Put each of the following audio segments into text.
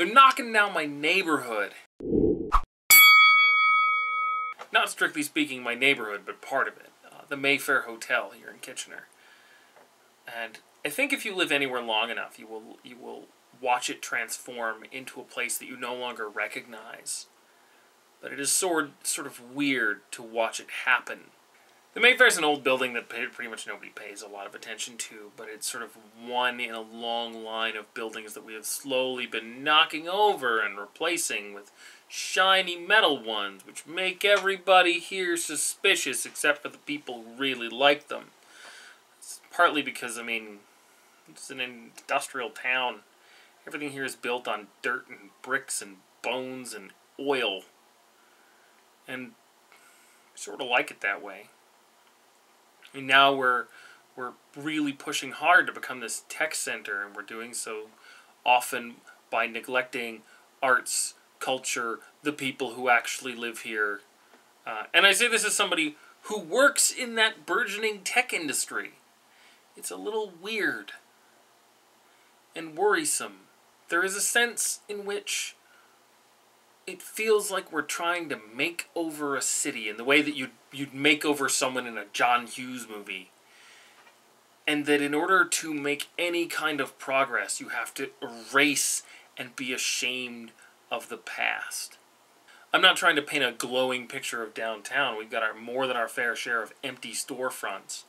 They're knocking down my neighborhood. Not strictly speaking my neighborhood, but part of it. Uh, the Mayfair Hotel here in Kitchener. And I think if you live anywhere long enough, you will you will watch it transform into a place that you no longer recognize. But it is sort sort of weird to watch it happen. The Mayfair is an old building that pretty much nobody pays a lot of attention to, but it's sort of one in a long line of buildings that we have slowly been knocking over and replacing with shiny metal ones, which make everybody here suspicious except for the people who really like them. It's partly because, I mean, it's an industrial town. Everything here is built on dirt and bricks and bones and oil. And I sort of like it that way. And now we're we're really pushing hard to become this tech center, and we're doing so often by neglecting arts, culture, the people who actually live here. Uh, and I say this as somebody who works in that burgeoning tech industry. It's a little weird and worrisome. There is a sense in which it feels like we're trying to make over a city in the way that you'd, you'd make over someone in a John Hughes movie. And that in order to make any kind of progress, you have to erase and be ashamed of the past. I'm not trying to paint a glowing picture of downtown. We've got our more than our fair share of empty storefronts.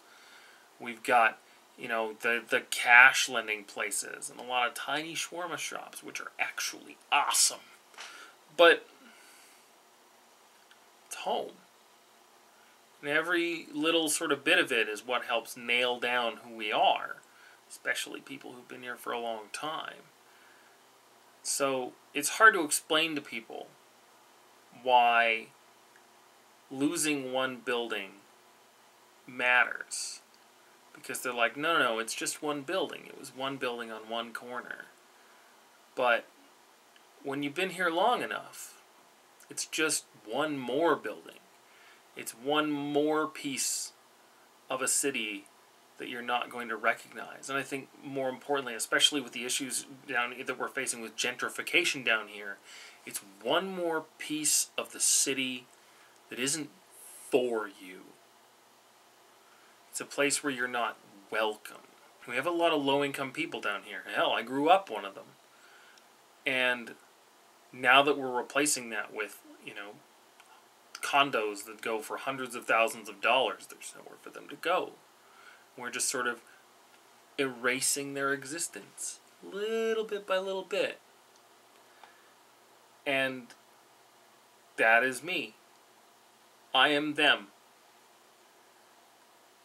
We've got you know, the, the cash lending places and a lot of tiny shawarma shops, which are actually awesome. But it's home. And every little sort of bit of it is what helps nail down who we are, especially people who've been here for a long time. So it's hard to explain to people why losing one building matters because they're like, no, no, it's just one building. It was one building on one corner. But when you've been here long enough, it's just one more building. It's one more piece of a city that you're not going to recognize. And I think more importantly, especially with the issues down that we're facing with gentrification down here, it's one more piece of the city that isn't for you. It's a place where you're not welcome. We have a lot of low income people down here. Hell, I grew up one of them. And now that we're replacing that with, you know, condos that go for hundreds of thousands of dollars, there's nowhere for them to go. We're just sort of erasing their existence little bit by little bit. And that is me. I am them.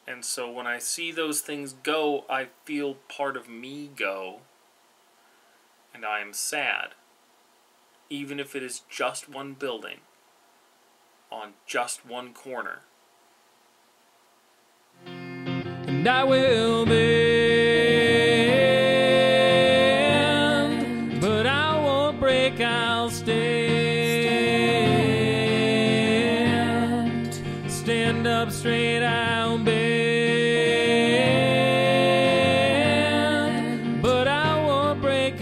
And so when I see those things go, I feel part of me go. And I am sad even if it is just one building on just one corner. And I will bend, but I won't break, I'll stand. Stand up straight, I'll bend, but I won't break,